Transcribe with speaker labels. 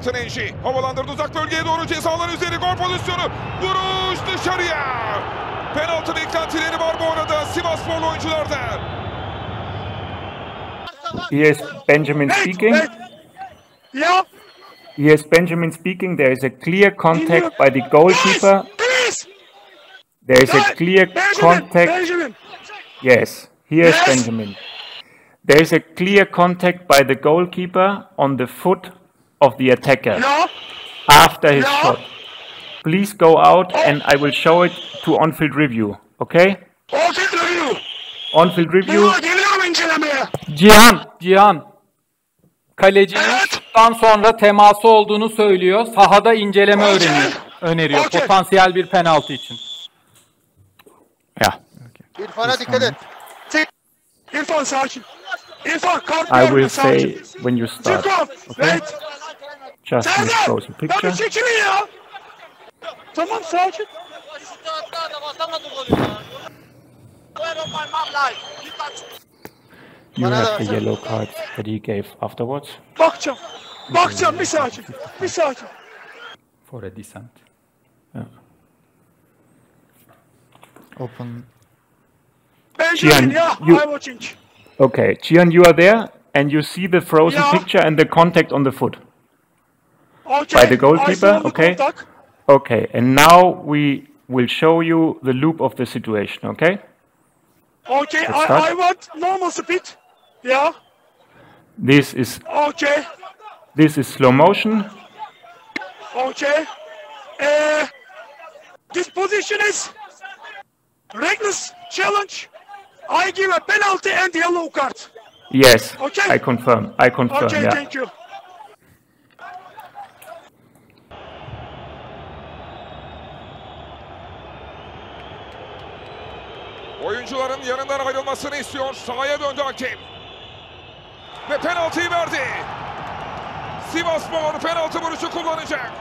Speaker 1: Wellington N'Jie. Havalandırdı uzak bölgeye doğru cezalar üzeri gol pozisyonu. Vuruş dışarıya. Penaltı beklentileri var bu arada Sivassporlu oyuncularda.
Speaker 2: Here's Benjamin speaking.
Speaker 3: Yeah,
Speaker 2: Here's Benjamin speaking. There is a clear contact by the goalkeeper. There is a clear contact. Yes, here's Benjamin. There is a clear contact by the goalkeeper on the foot of the attacker
Speaker 3: Yeah,
Speaker 2: after his
Speaker 3: Yeah.
Speaker 2: shot. Please go out and I will show it to on-field review. Okay?
Speaker 3: okay review.
Speaker 2: On-field review.
Speaker 3: Geliyor, geliyorum incelemeye.
Speaker 4: Cihan, Cihan. Kalecinin
Speaker 3: Evet.
Speaker 4: şuttan sonra teması olduğunu söylüyor. Sahada inceleme
Speaker 3: Okey.
Speaker 4: öğreniyor, öneriyor.
Speaker 3: Okey.
Speaker 4: Potansiyel bir penaltı için.
Speaker 2: Yeah.
Speaker 5: İrfan'a dikkat et.
Speaker 3: İrfan sakin. İrfan kart
Speaker 2: I will say when you start. Okay?
Speaker 3: Evet.
Speaker 2: Just in
Speaker 3: Serdar.
Speaker 2: frozen picture.
Speaker 3: bir çekilin ya. Tamam sakin.
Speaker 5: Şutu attı adam atamadı golü ya. Where on my mom life?
Speaker 2: You have
Speaker 5: da
Speaker 2: the yellow card that he gave afterwards
Speaker 3: Bakacağım. Bakacağım bir sakin. Bir sakin.
Speaker 4: For a descent. Yeah.
Speaker 6: Open.
Speaker 3: Benjamin
Speaker 2: Cihan,
Speaker 3: ya.
Speaker 2: you-
Speaker 3: I'm watching.
Speaker 2: Okay, Cihan, you are there and you see the frozen
Speaker 3: Yeah.
Speaker 2: picture and the contact on the foot. By the goalkeeper, okay. Okay, and now we will show you the loop of the situation, okay?
Speaker 3: Okay, I, I want normal speed. Yeah.
Speaker 2: This is
Speaker 3: Okay.
Speaker 2: this is slow motion.
Speaker 3: Okay. Uh, this position is reckless challenge. I give a penalty and yellow card.
Speaker 2: Yes,
Speaker 3: Okay.
Speaker 2: I confirm. I confirm.
Speaker 3: Okay,
Speaker 2: yeah.
Speaker 3: thank you.
Speaker 1: Oyuncuların yanından ayrılmasını istiyor. Sahaya döndü hakem. Ve penaltıyı verdi. Sivasspor penaltı vuruşu kullanacak.